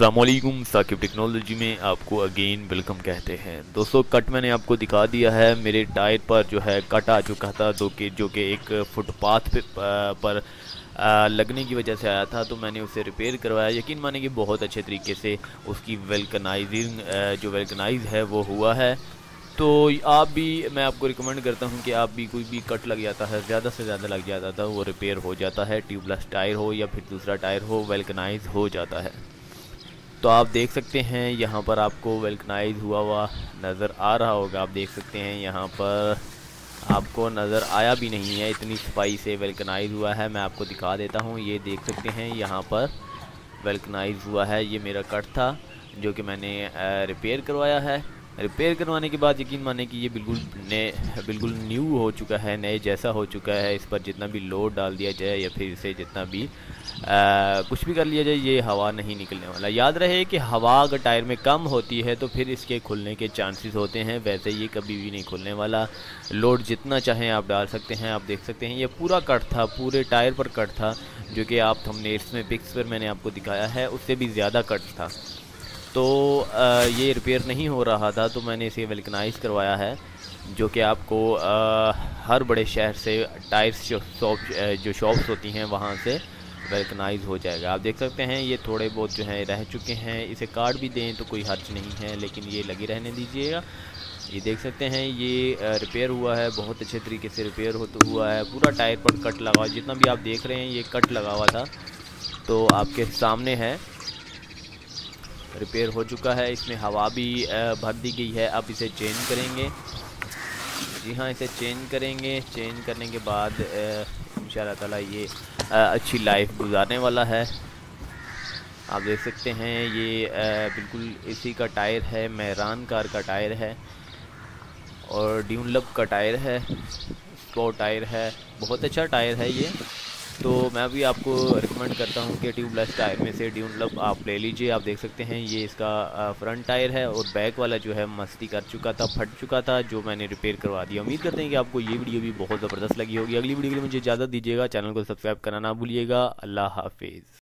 Aslam Saqib technology में आपको again welcome कहते हैं। दोस्तों कट मैंने आपको दिखा दिया है, मेरे टायर पर जो है कट आ चुका था तो कि, जो कि एक फुटपाथ पे पर लगने की वजह से आया था तो मैंने उसे रिपेयर करवाया। यकीन माने कि बहुत अच्छे तरीके से उसकी वेलकनाइजिंग जो वेलकनाइज है, वो हुआ है। तो आप भी, मैं आपको रिकमेंड करता हूँ कि आप भी कोई भी कट लग जाता है, ज़्यादा से ज़्यादा लग जाता था, वो रिपेयर हो जाता है ट्यूबलेस टायर हो या फिर दूसरा टायर हो वेलकनाइज हो जाता है। तो आप देख सकते हैं, यहाँ पर आपको वेलकनाइज हुआ हुआ नज़र आ रहा होगा। आप देख सकते हैं, यहाँ पर आपको नज़र आया भी नहीं है, इतनी सफ़ाई से वेलकनाइज हुआ है। मैं आपको दिखा देता हूँ, ये देख सकते हैं, यहाँ पर वेलकनाइज हुआ है। ये मेरा कट था, जो कि मैंने रिपेयर करवाया है। रिपेयर करवाने के बाद यकीन माने कि ये बिल्कुल नए बिल्कुल न्यू हो चुका है नए जैसा हो चुका है। इस पर जितना भी लोड डाल दिया जाए या फिर इसे जितना भी आ, कुछ भी कर लिया जाए ये हवा नहीं निकलने वाला। याद रहे कि हवा अगर टायर में कम होती है तो फिर इसके खुलने के चांसेस होते हैं। वैसे ये कभी भी नहीं खुलने वाला। लोड जितना चाहें आप डाल सकते हैं आप देख सकते हैं। ये पूरा कट था पूरे टायर पर कट था जो कि आप हमने इसमें पिक्स पर मैंने आपको दिखाया है उससे भी ज़्यादा कट था। तो आ, ये रिपेयर नहीं हो रहा था तो मैंने इसे वेलकनाइज करवाया है जो कि आपको आ, हर बड़े शहर से टायर्स जो शॉप जो शॉप्स होती हैं वहाँ से वेलकनाइज हो जाएगा। आप देख सकते हैं ये थोड़े बहुत जो हैं रह चुके हैं। इसे कार्ड भी दें तो कोई हर्च नहीं है लेकिन ये लगे रहने दीजिएगा। ये देख सकते हैं ये रिपेयर हुआ है बहुत अच्छे तरीके से रिपेयर हो तो हुआ है। पूरा टायर पर कट लगा जितना भी आप देख रहे हैं ये कट लगा हुआ था तो आपके सामने है। रिपेयर हो चुका है। इसमें हवा भी भर दी गई है। अब इसे चेंज करेंगे। जी हाँ इसे चेंज करेंगे। चेंज करने के बाद इन ताला ये अच्छी लाइफ गुजारने वाला है। आप देख सकते हैं, ये बिल्कुल इसी का टायर है। मेहरान कार का टायर है और ड्यूनलब का टायर है। स्पो टायर है। बहुत अच्छा टायर है ये। तो मैं भी आपको रिकमेंड करता हूँ कि ट्यूबलेस टायर में से ड्यूनलब आप ले लीजिए। आप देख सकते हैं, ये इसका फ्रंट टायर है और बैक वाला जो है मस्ती कर चुका था, फट चुका था, जो मैंने रिपेयर करवा दिया। उम्मीद करते हैं कि आपको ये वीडियो भी बहुत ज़बरदस्त लगी होगी। अगली वीडियो के लिए मुझे इजाज़त दीजिएगा, चैनल को सब्सक्राइब करना ना भूलिएगा। अल्लाह हाफिज़।